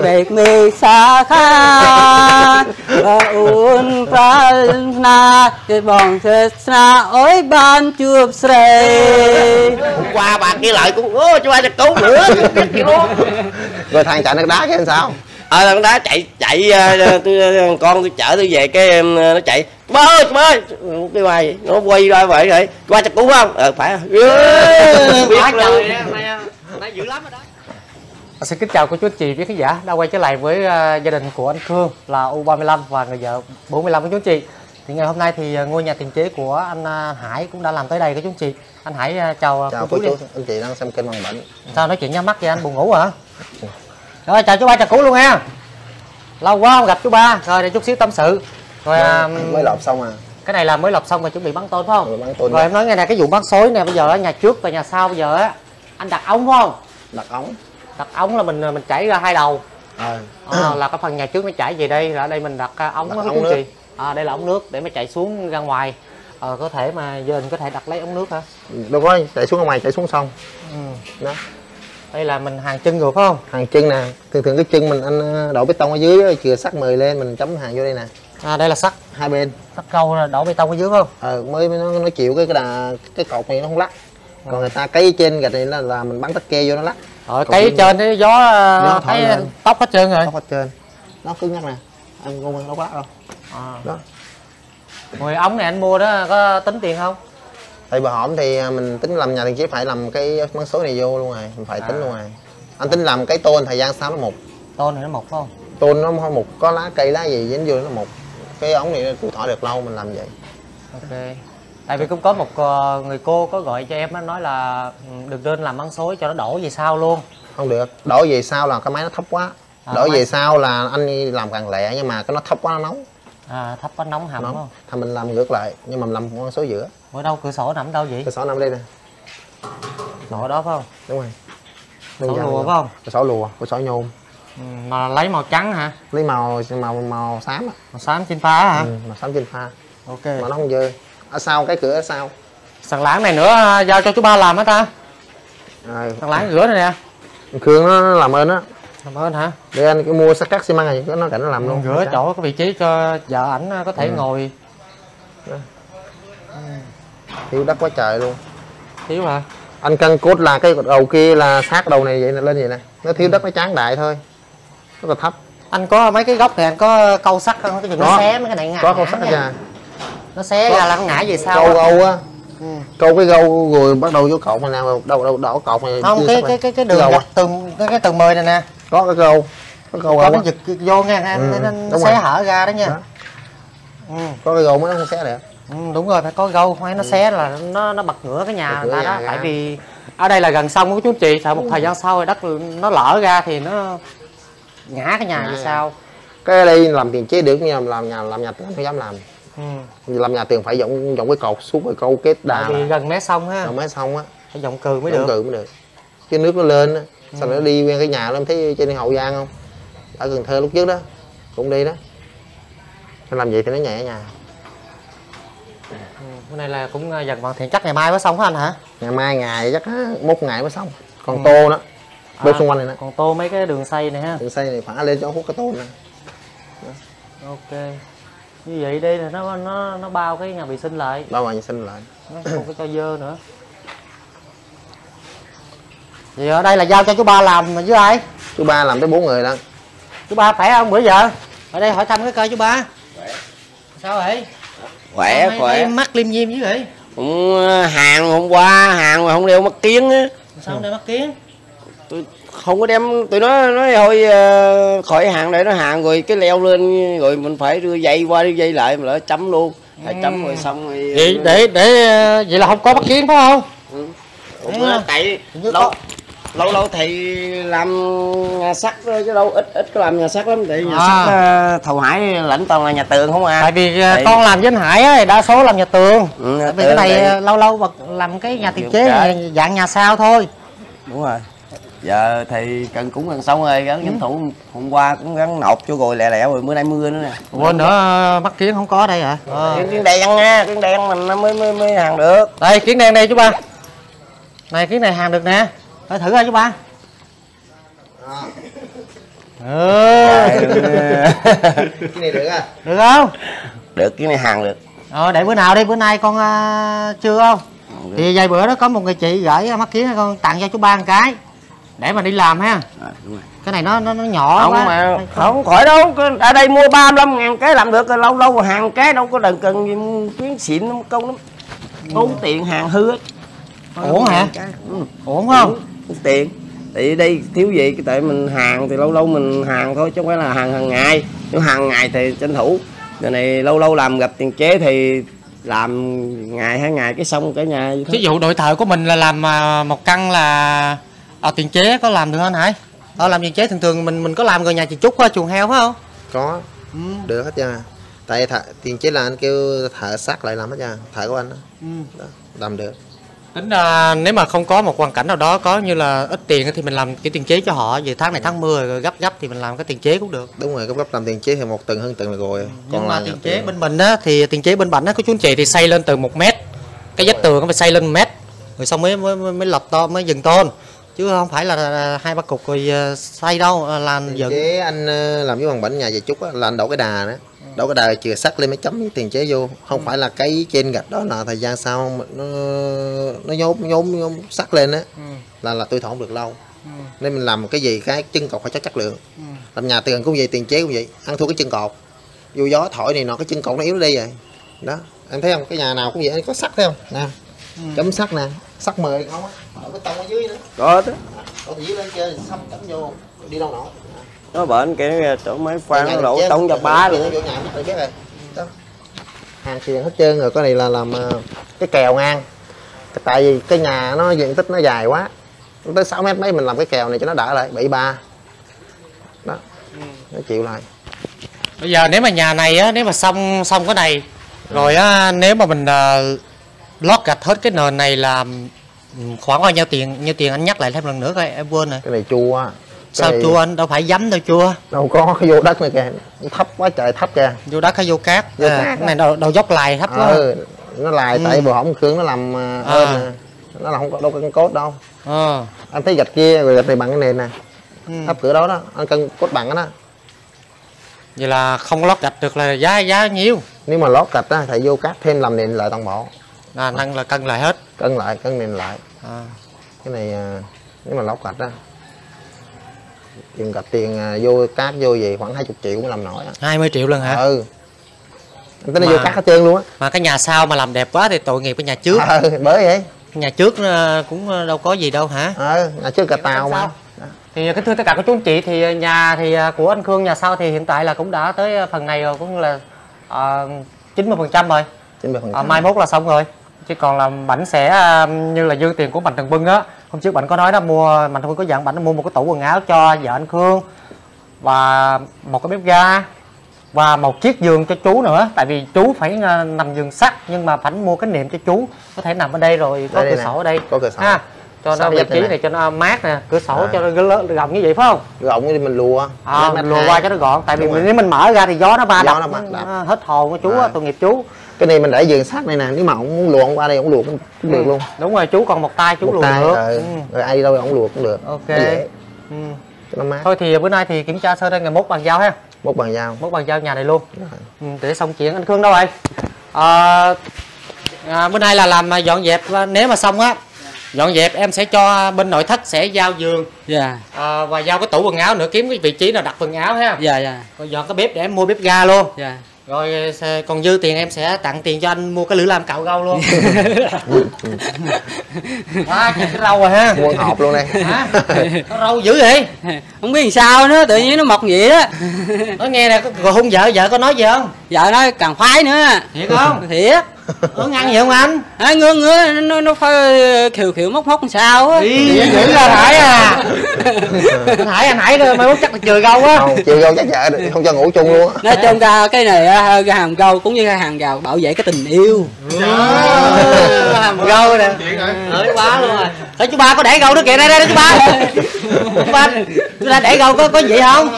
bệt mi xa khá un pra na cái bọn thật xa ối ban chuột srê qua bà kia lại cũng ố cho ai được cứu nữa? Rồi thằng chạy nước đá kia làm sao? Ờ thằng đá chạy chạy ờ, tôi, ờ, con tôi chở tôi về cái ờ, nó chạy. Ba ơi ba cái hoài nó quay ra vậy. Rồi qua chặt cũ không? Ờ phải. Biết luôn nó dữ lắm rồi đó. Xin kính chào cô chú anh chị quý khán giả đã quay trở lại với à, gia đình của anh Khương là U35 và người vợ 45 của chú anh chị. Thì ngày hôm nay thì à, ngôi nhà tiền chế của anh Hải cũng đã làm tới đây các chú anh chị. Anh Hải chào, chào cô chú chú anh chị đang xem kênh bằng bệnh Sao nói chuyện nhắm mắt vậy anh buồn ngủ hả? Rồi chào chú ba chào cũ luôn nha. Lâu quá không gặp chú ba. Rồi để chút xíu tâm sự. Rồi à, mới lọp xong à cái này là mới lọc xong và chuẩn bị bắn tôn phải không? Rồi bắn tôn Rồi em nói nghe nè cái vụ bắn xối nè bây giờ ở nhà trước và nhà sau bây giờ á anh đặt ống phải không? đặt ống đặt ống là mình mình chảy ra hai đầu. Ờ. À, là cái phần nhà trước nó chảy về đây là ở đây mình đặt à, ống Đặt đó ống nước. chị à, đây là ống nước để mà chạy xuống ra ngoài. Ờ, có thể mà giờ mình có thể đặt lấy ống nước hả? Đâu có chạy xuống ngoài chạy xuống sông. Ừ. đó. Đây là mình hàng chân rồi phải không? Hàng chân nè. Thường thường cái chân mình anh ờ, đổ bê tông ở dưới chừa sắt mời lên mình chấm hàng vô đây nè. À đây là sắt. Hai bên. Sắt câu đổ bê tông ở dưới không? Ờ mới mới nó, nó chịu cái cái đà cái cột này nó không lắc. Còn người ta cấy trên gạch này là, là mình bắn tắc kê vô nó lắc cái cái- trên cái gió, à, Gió lên. tóc hết trơn rồi. Nó hết trên nó cứng nhắc nè. Anh không đâu có lắc đâu. À. đó. Rồi ống này anh mua đó có tính tiền không? Tại bà hổm thì à, mình tính làm nhà tiền chế phải làm cái món số này vô luôn rồi. Mình phải tính À. luôn rồi. Anh tính làm cái tôn thời gian sau nó một. Tôn này nó phải không? Tôn nó không một có lá cây lá gì dính vô nó một. Cái ống này cụ thọ được lâu mình làm vậy. Ok tại vì cũng có một ờ, người cô có gọi cho em á nói là ừ, đừng nên làm bắn xối cho nó đổ về sau luôn. Không được. Đổ về sau là cái máy nó thấp quá. À, đổ về sau là anh làm càng lẹ nhưng mà cái nó thấp quá nó nóng. À thấp quá nóng hầm nóng. không thành mình làm ngược lại nhưng mà mình làm con số giữa. Ở đâu cửa sổ nằm đâu vậy? Cái sổ nằm đây nè. Sổ đó phải không? Đúng rồi. Sổ Đơn giản lùa phải không? cái sổ lùa cái sổ nhôm. Ừ, mà lấy màu trắng hả? Lấy màu màu màu xám á. Màu xám trên phá hả? Ừ, màu xám trên pha. Ok. Mà nó không dơ ở sau cái cửa ở sau sàn lãng này nữa à, giao cho chú ba làm á ta. Rồi sàn lãng rửa này nè. Khương nó làm ơn á. Làm ơn hả? Để anh cái mua sắt cắt xi măng này nó cảnh nó làm luôn. Rửa chỗ cái vị trí cho vợ ảnh có thể Ừ. ngồi. Thiếu đất quá trời luôn. Thiếu hả? Anh cân cốt là cái đầu kia là sát đầu này vậy nè lên vậy nè. Nó thiếu đất nó chán đại thôi. Rất là thấp. Anh có mấy cái góc này anh có câu sắt không? Cái gì nó Có. xé mấy cái này ngã có câu sắt nha. Nó xé ra là nó ngã về sau câu gâu á Ừ. câu cái gâu rồi bắt đầu vô cột này nào đâu đâu đổ cột này không cái cái cái cái đường gâu gạch á. tường cái, cái tường mười này nè có cái gâu có câu có gâu cái giật vô nha anh Ừ, nó, xé rồi. hở ra đó nha Đó. ừ. có cái gâu mới nó không xé được Ừ, đúng rồi phải có gâu phải nó xé là nó nó bật ngửa cái nhà người ta đó ra. tại vì ở đây là gần sông của chú chị sợ một thời gian sau rồi đất nó lở ra thì nó ngã cái nhà về ra. sau cái đây làm tiền chế được nhưng làm nhà làm nhà tiền không dám làm ừ. làm nhà tiền phải dọn dọn cái cột xuống rồi câu kết đà tại vì gần mé sông ha. Rồi mới xong á. Phải dòng cừ mới Mới được. cự mới được. Chứ nước nó lên á sao nó đi quen cái nhà nó thấy trên hậu giang không? Ở cần thơ lúc trước đó cũng đi đó. Nó làm vậy thì nó nhẹ nhà. Ừ. cái này là cũng ờ, dần hoàn thiện. Chắc ngày mai mới xong hả anh hả? Ngày mai ngày chắc á, một ngày mới xong. Còn Ừ. tô đó bê À. xung quanh này nè. còn tô mấy cái đường xây này ha. Đường xây này phả lên cho hút cái tô nè. Ok như vậy đây là nó nó nó bao cái nhà vệ sinh lại. Bao nhà sinh lại. Nó không có cho dơ nữa. Thì ở đây là giao cho chú ba làm với ai? Chú ba làm tới bốn người đó. Chú ba khỏe không bữa giờ? Ở đây hỏi thăm cái coi chú ba. Sao vậy? Khỏe Thấy- khỏe. mắt liêm diêm dữ vậy? Cũng ờ, hàng hôm qua hàng mà không đeo mắt kiến á. Sao không để mắt kiến tôi không có đem tụi nó nói thôi ờ, khỏi hàng để nó hàng rồi cái leo lên rồi mình phải đưa dây qua đưa dây lại mà lỡ chấm luôn. Phải chấm rồi xong rồi vậy để để ờ, vậy là không có mắt kiến phải không? Ừ. Ủa, hả? tại lâu có. lâu lâu thì làm nhà sắt thôi chứ đâu ít ít có làm nhà sắt lắm. Tại nhà À. sắt ờ, thầu hải lãnh toàn là nhà tường không à? Tại vì ờ, Tại- con làm với anh hải á thì đa số làm nhà tường. Ừ, nhà tại vì tường cái này thì- ờ, lâu lâu bật làm cái nhà tiền chế dạng nhà sao thôi. Đúng rồi giờ thì cần cũng gần xong rồi gắn tranh thủ hôm qua cũng gắn nộp cho rồi lẹ lẹ rồi bữa nay mưa nữa nè. Quên nữa mắt kiến không có đây hả? Ờ. cái kiến đen nha kiến đen mình nó mới mới mới hàng được. Đây kiến đen đây chú ba. Này kiến này hàng được nè. Phải thử coi chú ba. Ừ. cái này được à? Được không? Được cái này hàng được. Ờ để bữa nào đi bữa nay con uh, chưa không? Thì vài bữa đó có một người chị gửi mắt kiến con tặng cho chú ba một cái để mà đi làm ha. À, đúng rồi. cái này nó nó, nó nhỏ không quá. mà không khỏi đâu ở đây mua 35 ngàn cái làm được lâu lâu hàng cái đâu có đừng cần gì chuyến xịn công lắm. Tốn tiền hàng hư hết. Ổn hả. Ừ. ổn không? Tốn tiền. Thì đây thiếu gì cái tại mình hàng thì lâu lâu mình hàng thôi chứ không phải là hàng hàng ngày. Nếu hàng ngày thì tranh thủ. Giờ này lâu lâu làm gặp tiền chế thì làm ngày hai ngày cái xong cả nhà ví dụ đội thợ của mình là làm à, một căn là ở tiền chế có làm được không hải? Ờ làm tiền chế thường thường mình mình có làm rồi nhà chị trúc qua chuồng heo phải không? Có. Ừ. được hết trơn à. Tại thợ tiền chế là anh kêu thợ sát lại làm hết trơn thợ của anh đó, Ừ. đó làm được. Tính à, nếu mà không có một hoàn cảnh nào đó có như là ít tiền thì mình làm cái tiền chế cho họ. Về tháng này tháng mưa rồi gấp gấp thì mình làm cái tiền chế cũng được. Đúng rồi gấp gấp làm tiền chế thì một tuần hơn tuần là rồi. Nhưng mà là tiền chế bên mình á thì tiền chế bên bảnh á có chú anh chị thì xây lên từ một mét. Cái vách tường nó phải xây lên một mét. Rồi xong mới mới mới, lọc to mới dừng tôn chứ không phải là hai ba cục rồi à, xây đâu à, làm tiền dựng chế anh ờ, làm với bằng bảnh nhà về chút á, là anh đổ cái đà đó. Đổ cái đà chừa sắt lên mới chấm tiền chế vô. Không phải là cái trên gạch đó là thời gian sau nó nó nhốm nhốm nhốm sắt lên á ừ. là là tôi thọ không được lâu. Ừ. nên mình làm cái gì cái chân cột phải chắc chất lượng. Làm nhà tường cũng vậy tiền chế cũng vậy ăn thua cái chân cột. Vô gió thổi này nọ cái chân cột nó yếu đi rồi. Đó em thấy không? Cái nhà nào cũng vậy có sắt thấy không? Nè chấm sắt nè. Sắt mời. Không á. Đổ cái tông ở dưới nữa có đó đổ từ dưới lên trên xong chấm vô. Đi đâu nổi? Nó bệnh cái chỗ mấy khoan nó đổ tông cho ba luôn rồi. đó. Hàng tiền hết trơn rồi. Cái này là làm ờ, cái kèo ngang. Tại vì cái nhà nó diện tích nó dài quá. Nó tới 6 mét mấy mình làm cái kèo này cho nó đỡ lại. Bảy ba. Đó. Nó chịu lại. Bây giờ nếu mà nhà này á nếu mà xong xong cái này rồi á nếu mà mình à, lót gạch hết. Cái nền này là ừ, khoảng bao nhiêu tiền? Nhiêu tiền anh nhắc lại thêm lần nữa coi em quên rồi. Cái này chua Cái sao này chua anh? Đâu phải giấm đâu chua. Đâu có cái vô đất này kìa. Thấp quá trời thấp kìa. Vô đất hay vô cát? Vô à, cát cái này đầu, đầu dốc lại thấp quá. Ừ, nó lại Ừ. tại bờ hỏng cương nó làm À. ơn nè. nó là không có đâu cân cốt đâu. Ờ. Anh thấy gạch kia rồi gạch này bằng cái nền nè. Ừ. thấp cửa đó đó anh cân cốt bằng đó. Vậy là không lót gạch được là giá giá nhiêu? Nếu mà lót gạch á thì vô cát thêm làm nền lại toàn bộ là nâng là cân lại hết. Cân lại cân nền lại. À. cái này à, nếu mà lót gạch á tiền gạch tiền à, vô cát vô gì khoảng 20 triệu cũng làm nổi á. 20 triệu lần hả? Ừ. Anh tính nó Mà- vô cát hết trơn luôn á. mà cái nhà sau mà làm đẹp quá thì tội nghiệp cái nhà trước. Ừ, bởi vậy. Nhà trước ờ, cũng đâu có gì đâu hả? Ừ nhà trước cà tàu mà. thì kính thưa tất cả các chú anh chị thì nhà thì à, của anh Khương nhà sau thì hiện tại là cũng đã tới à, phần này rồi cũng như là chín mươi phần trăm rồi. Chín mươi phần à, mai mốt là xong rồi chứ còn là bảnh sẽ à, như là dư tiền của mạnh thường bưng á hôm trước bảnh có nói đó mua mạnh thường bưng có dặn bảnh mua một cái tủ quần áo cho vợ anh Khương và một cái bếp ga và một chiếc giường cho chú nữa tại vì chú phải à, nằm giường sắt nhưng mà phải mua cái nệm cho chú có thể nằm ở đây rồi có Đây, cửa nè. sổ ở đây Có cửa sổ. ha cho nó Sát vị trí này này cho nó mát nè cửa sổ À. cho nó rộng như vậy phải không rộng thì mình lùa à, mình lùa hai. qua cho nó gọn tại vì Đúng rồi. nếu mình mở ra thì gió nó va Gió đập nó đập. nó hết hồn của chú À. á tội nghiệp chú cái này mình để giường sắt này nè nếu mà ông muốn ông qua đây ông lùa cũng, cũng được luôn. Đúng rồi chú còn một tay chú một lùa tay được. ừ. ừ. rồi ai đi đâu ông lùa cũng được. Ok. Ừ. cho nó mát. Thôi thì bữa nay thì kiểm tra sơ đây ngày mốt bàn giao ha. Một bàn dao mốt bàn giao nhà này luôn. Ừ, để xong chuyện anh Khương đâu rồi à, à, bữa nay là làm dọn dẹp à, nếu mà xong á dọn dẹp em sẽ cho bên nội thất sẽ giao giường. Dạ. À, và giao cái tủ quần áo nữa kiếm cái vị trí nào đặt quần áo ha. Dạ dạ. Rồi dọn cái bếp để em mua bếp ga luôn. Dạ rồi sẽ- còn dư tiền em sẽ tặng tiền cho anh mua cái lưỡi lam cạo râu luôn. Quá cái râu rồi ha. Mua hộp luôn đây. Hả Có râu dữ vậy? Không biết làm sao nữa tự nhiên nó mọc vậy đó. Nó nghe nè có- rồi hung vợ vợ có nói gì không? Vợ nó càng khoái nữa. Thiệt không? Thiệt ứng ăn gì không anh? À, ngứa ngứa nó nó phải khiều khiều móc móc làm sao á. Đi dữ ra hải à. Anh hải anh hải mai mốt chắc là chừa râu á. Không chiều vô chắc vợ không cho ngủ chung luôn á. Nói chung ra cái này cái hàng rau cũng như cái hàng rào bảo vệ cái tình yêu. Làm râu nè. Ới quá luôn rồi. Ê, chú ba có để râu nữa kìa. Đây đây chú ba. Chú ba chú ba để râu có có gì không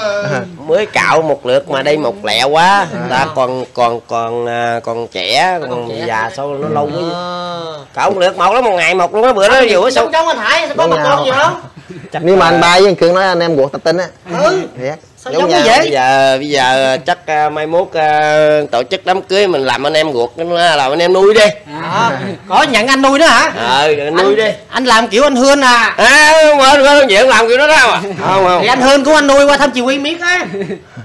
mới cạo một lượt mà đây một lẹ quá. Ta còn còn còn à, còn trẻ còn trẻ. già sao nó lâu quá. Ờ. cạo một lượt một đó một ngày một luôn á bữa đó vừa xong. giống anh hải có một con gì không? Nhưng mà anh ba với anh cương nói anh em ruột tập tin á. Ừ. Thiệt sao giống nhau. như vậy? bây giờ bây giờ chắc uh, mai mốt uh, tổ chức đám cưới mình làm anh em ruột làm anh em nuôi đi. À, có nhận anh nuôi đó hả? Ờ nuôi đi. anh làm kiểu anh hươn à. À quên quên chuyện làm kiểu đó đâu à. Không không. Thì anh hươn của anh nuôi qua thăm chị Quyên biết á.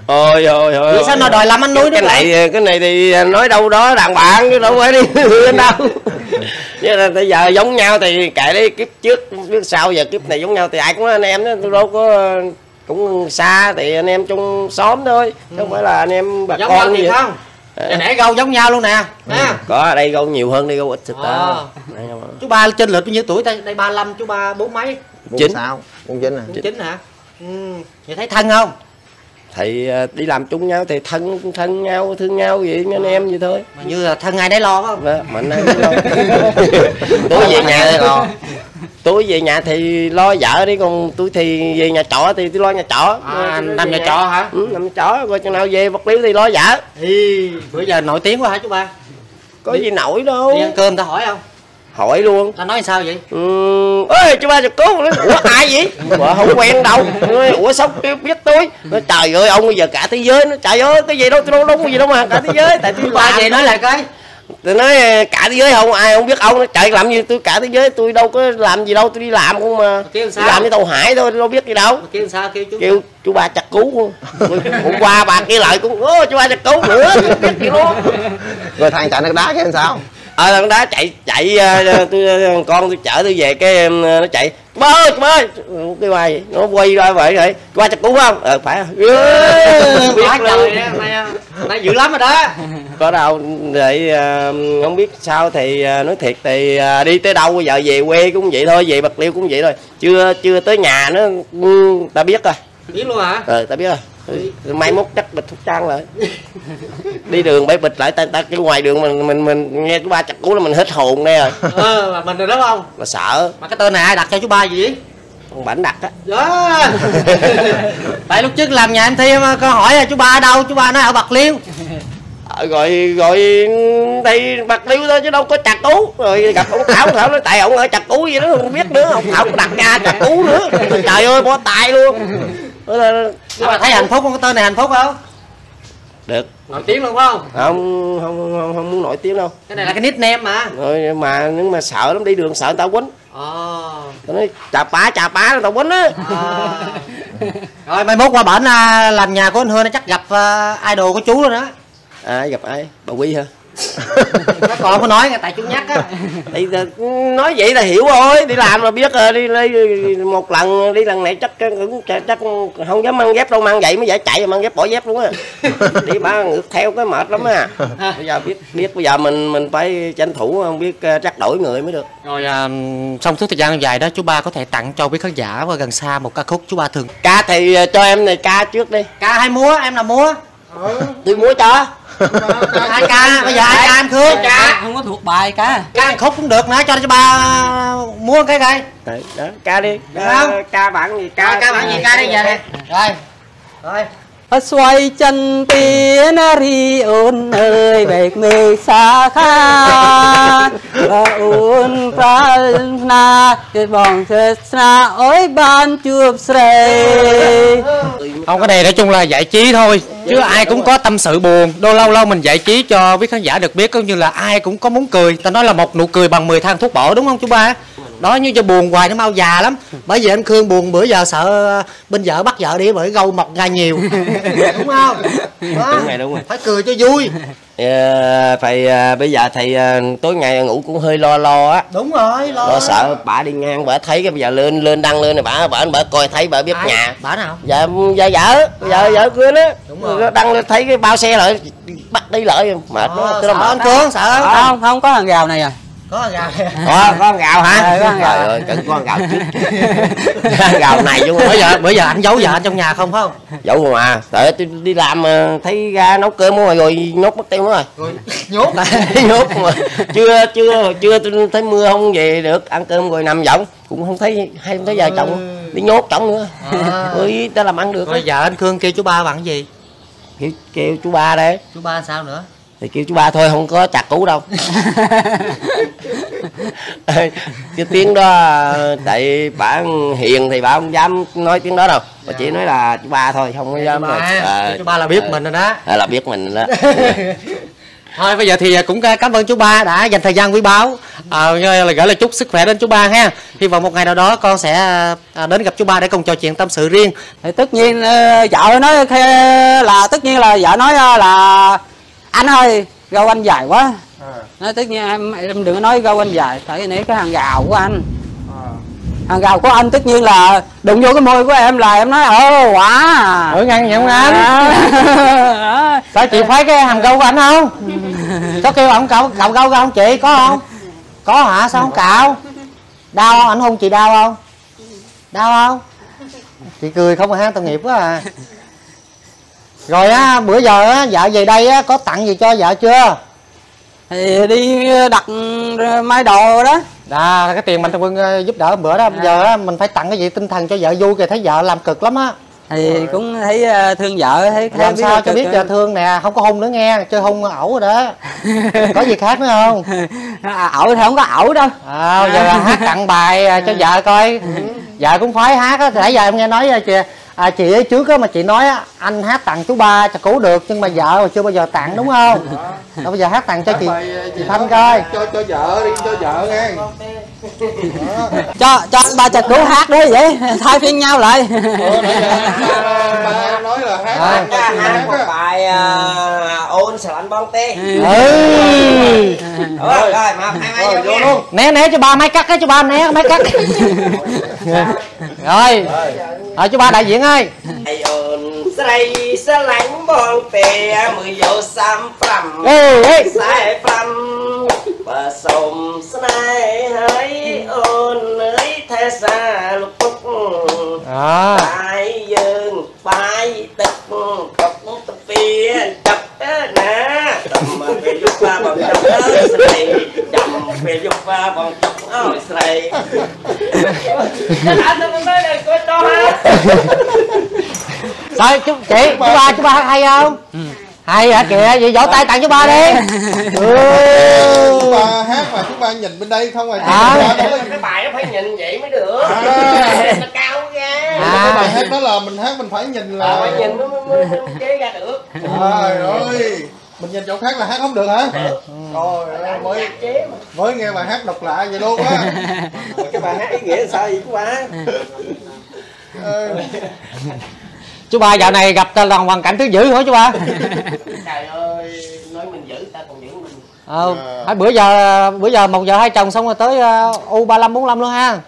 Ôi ôi ôi Vậy sao nó đòi làm anh nuôi nữa cái vậy? này cái này thì nói đâu đó đàn bạn chứ đâu phải đi lên đâu. Nhưng là bây giờ giống nhau thì kệ đi kiếp trước biết sau giờ kiếp này giống nhau thì ai cũng anh em đó tôi đâu có cũng xa thì anh em trong xóm thôi chứ không phải là anh em bà giống nhau con thiệt gì. không. Để để gâu giống nhau luôn nè nè có ở đây gâu nhiều hơn đi gâu ít Ờ. Đây không ạ? chú ba trên lệch bao nhiêu tuổi đây? Đây ba lăm chú ba bốn mấy? Bốn Chín. sáu bốn chín à bốn chín hả? Ừ. Vậy thấy thân không thì à, đi làm chung nhau thì thân thân nhau thương nhau vậy anh em vậy thôi. Mà như là thân ai đấy lo không? Đó, mà anh đang lo. Tối về nhà thì lo? Tối về nhà thì lo vợ đi còn tôi thì về nhà trọ thì tôi lo nhà trọ. À, Tôi nằm nhà trọ hả? Ừ, nằm trọ rồi chừng nào về vật lý thì lo vợ. Thì bữa giờ nổi tiếng quá hả chú ba? Có gì nổi đâu. Đi ăn cơm ta hỏi không hỏi luôn. Ta nói sao vậy? Ừ, ơi chú ba giật cứu ủa ai vậy? Bà không quen đâu. Ủa kêu biết tôi. Nói, trời ơi ông bây giờ cả thế giới nó trời ơi cái gì đâu tôi đâu đúng gì đâu mà cả thế giới. Tại tôi ba vậy nói lại coi. Tôi nói cả thế giới không ai không biết ông nó chạy làm gì tôi cả thế giới tôi đâu có làm gì đâu tôi đi làm không mà. Kêu sao làm với tàu hải thôi tôi đâu biết gì đâu. Mà kêu sao kêu chú kêu chú ba chặt cứu luôn hôm qua bà kia lại cũng ô chú ba chặt cứu nữa biết gì luôn. Rồi thằng chạy nó đá cái làm sao ờ thằng đó chạy chạy ờ, tôi ờ, con tôi chở tôi về cái em, ờ, nó chạy. Ba ơi ơi. Cái gì nó quay ra vậy rồi ba chặt cứu không? Ờ phải. Quá biết luôn. nay dữ lắm rồi đó. Có đâu để ờ, không biết sao thì ờ, nói thiệt thì ờ, đi tới đâu giờ về quê cũng vậy thôi về bạc liêu cũng vậy thôi. Chưa chưa tới nhà nó ừ, ta biết rồi. Biết luôn hả? Ờ ta biết rồi Ừ, mai mốt chắc bịch thuốc trăng lại. Đi đường bãi bịch lại ta ta cái ngoài đường mình mình mình nghe chú ba chặt cú là mình hết hồn đây rồi. Ờ mà mình rồi đó không? Mà sợ. Mà cái tên này ai đặt cho chú ba gì vậy? Con bảnh đặt á. Đó tại lúc trước làm nhà em thi mà có hỏi là chú ba ở đâu chú ba nói ở bạc liêu. Ờ, rồi rồi đây bạc liêu thôi chứ đâu có chặt cú. Rồi gặp ông thảo ông thảo nói tại ông ở chặt cú gì đó không biết nữa ông thảo đặt ra chặt cú nữa. Trời ơi bỏ tài luôn Đó là- chú ba thấy hạnh phúc không? Cái tên này hạnh phúc không? Được. Nổi tiếng luôn phải không? Không không không, không muốn nổi tiếng đâu. Cái này là cái nickname mà. Rồi mà nhưng mà sợ lắm đi đường sợ người ta quýnh. Ờ. Tao nói chà bá chà bá người ta quýnh á. À. rồi mai mốt qua bển à, làm nhà của anh hương nó chắc gặp à, idol của chú rồi đó ai gặp ai? Bà quy hả nó còn có nói tại chú nhắc á. Thì nói vậy là hiểu rồi đi làm là biết rồi đi, đi một lần đi lần này chắc cũng chắc, chắc không dám mang dép đâu mang vậy mới dễ chạy mà mang dép bỏ dép luôn á. Đi ba ngược theo cái mệt lắm á. Bây giờ biết biết bây giờ mình mình phải tranh thủ không biết uh, trắc đổi người mới được. Rồi à, trong suốt thời gian dài đó chú ba có thể tặng cho quý khán giả và gần xa một ca khúc chú ba thường. Ca thì uh, cho em này ca trước đi. Ca hay múa em là múa. Tôi múa cho ai ca bây giờ ai ca em khương Cá không có thuộc bài ca. Một khúc cũng được nữa cho cho ba múa cái cây Đấy, đó ca đi. Được không? ca bản gì ca ca bản gì ca đi giờ nè. rồi rồi xoay chân tiến ri ôn ơi bạch mê xa kha. Ôn pra na, cái bong na ôi ban chup srei không, cái này nói chung là giải trí thôi, chứ ai cũng có tâm sự buồn. Đôi lâu lâu mình giải trí cho quý khán giả được biết cũng như là ai cũng có muốn cười. Ta nói là một nụ cười bằng 10 thang thuốc bổ, đúng không chú ba? Đó như cho buồn hoài nó mau già lắm. Bởi vì anh khương buồn bữa giờ sợ bên vợ bắt vợ đi bởi gâu mọc ra nhiều. Đúng không? Đó. đúng rồi đúng rồi. phải cười cho vui. Ờ, phải ờ, bây giờ thì ờ, tối ngày ngủ cũng hơi lo lo á. Đúng rồi lo, lo sợ bà đi ngang bà thấy cái bây giờ lên lên đăng lên này bà bà bà coi thấy bà biết Ai? nhà. Bà nào? Giờ giờ vợ giờ vợ cưới đó Đúng rồi. Nó đăng lên thấy cái bao xe lại bắt đi lại mệt nó Ờ, tôi sợ nó anh khương sợ không không có hàng rào này à có gà có có con gạo hả? Ờ, có gạo. trời ơi cần con gạo trước. Gạo này chứ bữa giờ bữa giờ anh giấu vợ anh trong nhà không phải không? Dẫu mà tại tôi đi làm mà thấy ra nấu cơm rồi rồi nhốt mất tiêu rồi. Rồi nhốt. Nhốt mà. Chưa chưa chưa tôi thấy mưa không về được ăn cơm rồi nằm võng. Cũng không thấy hay không thấy vợ chồng. Đi nhốt chồng nữa. À. ơi ta làm ăn được rồi vợ anh khương kêu chú ba bằng gì? Kêu, kêu chú ba đây. Chú ba sao nữa thì kêu chú ba thôi không có chặt cũ đâu. Cái tiếng đó tại bà hiền thì bà không dám nói tiếng đó đâu. Bà chỉ nói là chú ba thôi không có dám chú ba, Ờ, chú ba là biết ờ, mình rồi đó. Ờ, là biết mình đó. Thôi bây giờ thì cũng cảm ơn chú ba đã dành thời gian quý báu. À, là gửi lời chúc sức khỏe đến chú ba ha. Hy vọng một ngày nào đó con sẽ à, đến gặp chú ba để cùng trò chuyện tâm sự riêng. Thì tất nhiên vợ nói là tất nhiên là vợ nói là anh ơi rau anh dài quá. Nói tất nhiên em em đừng có nói rau anh dài tại nãy cái hàng gào của anh. Hàng gào của anh tất nhiên là đụng vô cái môi của em là em nói ồ quả. Ở ngăn nhận anh? À. sao chị phái cái hàm gâu của anh không? Có kêu ông cạo cạo gâu không chị có không? Có hả? Sao không cạo? Đau không? Ảnh hôn chị đau không? Đau không? Chị cười không à ha tội nghiệp quá à rồi á bữa giờ á vợ về đây á có tặng gì cho vợ chưa? Thì đi đặt mai đồ đó. À cái tiền mạnh thường quân ờ, giúp đỡ bữa đó bây giờ á mình phải tặng cái gì tinh thần cho vợ vui kìa thấy vợ làm cực lắm á. Thì cũng thấy ờ, thương vợ thấy làm sao cho biết giờ thương nè không có hung nữa nghe chơi hung ẩu rồi đó. Có gì khác nữa không? À, ẩu thì không có ẩu đâu. À, giờ là hát tặng bài à, cho vợ coi. Vợ cũng phải hát á nãy giờ em nghe nói à, chị à, chị ấy trước á mà chị nói á, anh hát tặng chú ba cho cứu được nhưng mà vợ mà chưa bao giờ tặng đúng không? Đâu bây giờ hát tặng cho chị chị thanh coi. cho cho vợ đi cho vợ nghe cho cho anh ba chặt cứu hát đấy vậy thay phiên nhau lại. Ba nói là hát À. Cha hát một bài ôn sợ anh bon tê ừ. Rồi rồi mà hai mai vô luôn. Né né cho ba máy cắt á cho ba né máy cắt. Rồi à, chú ba đại diện ơi. Ôn say sẽ lánh bon tê mười vô sam phầm à phải dương phải tức cọc tập phía chập nè. Đầm về lúc qua bằng chập ơi sầy đầm về lúc qua bằng chập ơi sầy cái anh nó nói đây coi cho ha rồi chú chị chú ba chú ba hát hay không? Hay hả kìa vậy vỗ tay tặng chú ba đi. Ừ. chú ba hát mà chú ba nhìn bên đây không à? À. cái bài nó phải nhìn vậy mới được. À. nó cao À. cái bài hát đó là mình hát mình phải nhìn là phải nhìn nó mới, chế ra được. Trời ơi. Mình nhìn chỗ khác là hát không được hả? Trời ơi mới chế mà. mới nghe bài hát độc lạ vậy luôn á. Cái bài hát ý nghĩa là sao vậy chú ba Ờ, chú ba dạo này gặp lần hoàn cảnh thứ dữ hả chú ba? Trời ơi nói mình giữ ta còn giữ mình. Ờ à, bữa giờ bữa giờ một giờ hai chồng xong rồi tới uh, u ba mươi bốn mươi lăm luôn ha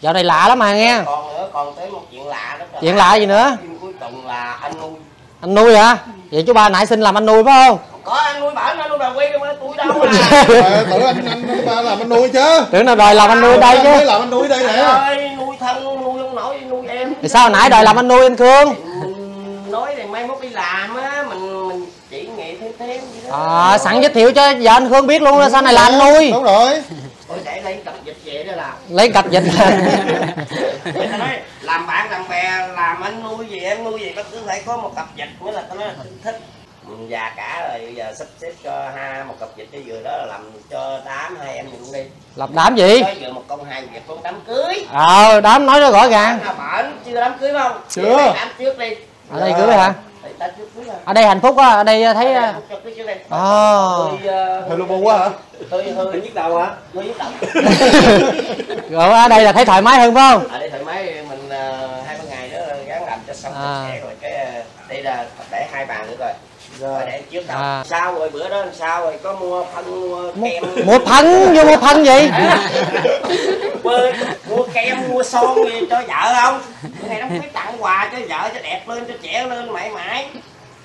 dạo này lạ lắm mà nghe. Còn nữa còn tới một chuyện lạ đó chuyện lạ gì nữa? Phim cuối cùng là anh nuôi. Anh nuôi hả? Vậy chú ba nãy xin làm anh nuôi phải không? Có anh nuôi bảo anh nuôi bà quy đâu mà tôi đâu à tưởng anh anh ba làm anh nuôi chứ. Tưởng nào đòi làm anh nuôi đây chứ. Làm anh nuôi đây nè ơi nuôi thân nuôi không nổi nuôi em. Thì sao nãy đòi làm anh nuôi anh khương? Nói thì mai mốt đi làm á mình mình chỉ nghệ thêm thêm vậy đó. À, sẵn giới thiệu cho vợ anh khương biết luôn sau này là anh nuôi. đúng rồi Ôi để lấy cặp dịch về đó làm lấy cặp dịch ta nói làm bạn làm bè làm anh nuôi gì em nuôi gì nó cứ phải có một cặp dịch mới là tao nói là thích già cả rồi bây giờ sắp xếp cho ha một cặp dịch cái vừa đó là làm cho đám hai em mình đi. Làm đám gì? Có vừa một công hai việc con đám cưới. Ờ đám nói nó rõ ràng. Là bển chưa đám cưới không? Chưa. Đám trước đi. Ở đây cưới hả Ở đây hạnh phúc á ở đây thấy ờ, đi Ồ. hơi bu quá hả? hơi hơi nhức đầu hả? hơi nhức đầu rồi ở đây là thấy thoải mái hơn phải không? Ở đây thoải mái mình hai ba ngày nữa gắn làm cho xong À. rồi cái đây là để hai bàn nữa rồi. Rồi. Để trước đầu À. sao rồi bữa đó làm sao rồi? Có mua phân mua kem. mua phấn vô mua phấn gì mua, mua kem mua son gì cho vợ không? Cái này nó phải tặng quà cho vợ cho đẹp lên cho trẻ lên mãi mãi.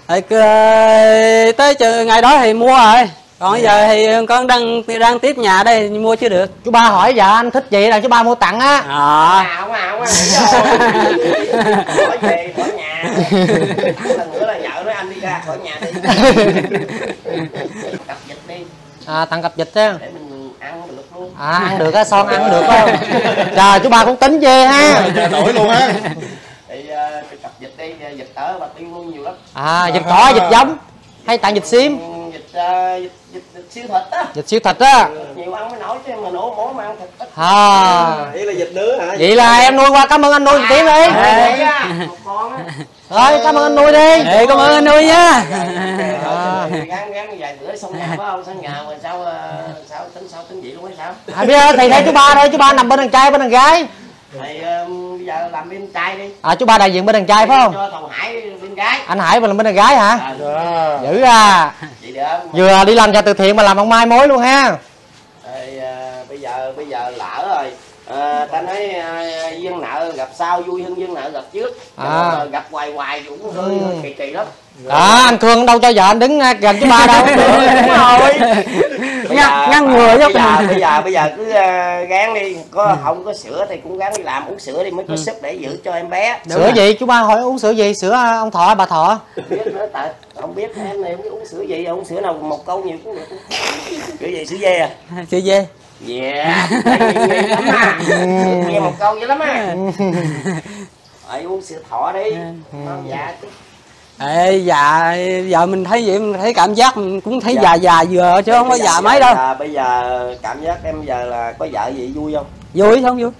Thì, ờ, tới chừng ngày đó thì mua rồi. Còn bây giờ thì con đang đang tiếp nhà đây mua chưa được. Chú ba hỏi vợ anh thích gì là chú ba mua tặng á. À à không à không à khỏi về khỏi nhà. Lần nữa là vợ nói anh đi ra khỏi nhà đi. Cặp dịch đi. À tặng cặp dịch á để mình à ăn được á son ăn được không trời chú ba cũng tính ghê ha đổi luôn ha thì uh, cặp dịch đi ờ, dịch ở bà tiên luôn nhiều lắm à dịch cỏ dịch giống hay tặng dịch Ừ, dịch ờ, vịt siêu thịt á vịt siêu thịt á nhiều ăn mới nổi chứ mà nổ mổ mà ăn thịt ít à Ý là vịt nướng hả? vậy là em nuôi qua cảm ơn anh nuôi một tiếng đi Vậy á, một con á rồi cảm ơn anh nuôi đi Ê, cảm ơn anh nuôi nha À. gán gán vài bữa xong nhà phải không xong nhà mà sao ờ, sao tính sao tính gì luôn hay sao à, bây giờ thì thấy chú ba đây chú ba nằm bên đằng trai bên đằng gái. Thì ờ, bây giờ làm bên trai đi. À chú ba đại diện bên đằng trai phải không? Cho thằng hải bên gái. Anh hải bên bên đằng gái hả? À, dữ à. Vừa đi làm cho từ thiện mà làm ông mai mối luôn ha Rồi, ờ, bây giờ bây giờ lỡ rồi ta nói ờ, duyên nợ gặp sau vui hơn duyên nợ gặp trước. À. Gặp hoài hoài cũng hơi, Ừ. kỳ kỳ lắm. À anh thương đâu cho vợ anh đứng à, gần chú ba đâu. Đúng rồi. Ngăn- ngăn ngừa chứ. bây giờ bây giờ bây giờ cứ ờ, gán đi. Có không có sữa thì cũng gắng đi làm uống sữa đi mới có sức để giữ cho em bé. Sữa gì? Chú ba hỏi uống sữa gì? Sữa à, ông thọ bà thọ. Biết nữa tại không biết em này không biết uống sữa gì. Uống sữa nào một câu nhiều cũng được. Sữa gì? Sữa dê à? Chị dê Yeah, nghi lắm à. Nghe một câu vậy lắm à. Phải uống sữa thọ đi. Không dạ. Ê, dạ giờ mình thấy vậy mình thấy cảm giác mình cũng thấy già già vừa chứ không có già mấy đâu À, bây giờ cảm giác em giờ là có vợ gì vui không? vui không vui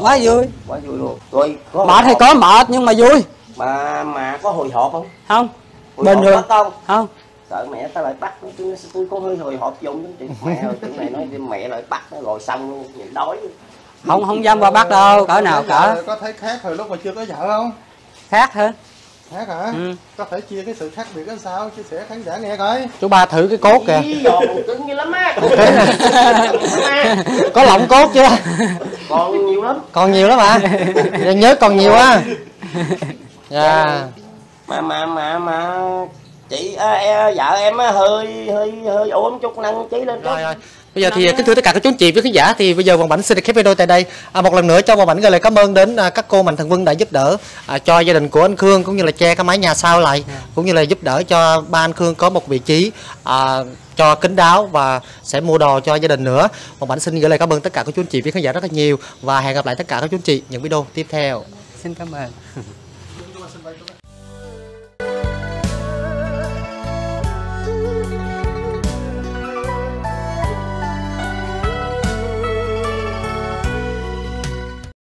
quá vui Quá vui luôn. Rồi có mệt thì có mệt nhưng mà vui mà mà có hồi hộp không? không Hồi Bình thường. không Sợ mẹ tao lại bắt nó chứ. Tôi có hơi hồi hộp chung lắm chị. Mẹ ơi, chuyện này nói mẹ lại bắt nó rồi xong luôn, nhìn đói. không không dám qua bắt đâu cỡ nào cỡ. có thấy khác hồi lúc mà chưa có vợ không? Khác hơn khác hả? Ừ. có thể chia cái sự khác biệt đó sao? Chia sẻ khán giả nghe coi. Chú ba thử cái cốt kìa. Cứng như lắm á. có lỏng cốt chưa? Còn nhiều lắm. còn nhiều lắm hả? Giờ nhớ còn nhiều á. Dạ. Mà mà mà mà chị à, e, vợ em á hơi hơi hơi ốm chút nâng trí lên rồi rồi. Bây giờ thì kính thưa tất cả các chú anh chị với khán giả thì bây giờ hoàng bảnh xin được khép video tại đây. À, một lần nữa cho hoàng bảnh gửi lời cảm ơn đến à, các cô mạnh thường quân đã giúp đỡ à, cho gia đình của anh khương cũng như là che cái mái nhà sau lại cũng như là giúp đỡ cho ba anh khương có một vị trí à, cho kính đáo và sẽ mua đồ cho gia đình nữa. Hoàng bảnh xin gửi lời cảm ơn tất cả các chú anh chị với khán giả rất là nhiều và hẹn gặp lại tất cả các chú anh chị những video tiếp theo. Xin cảm ơn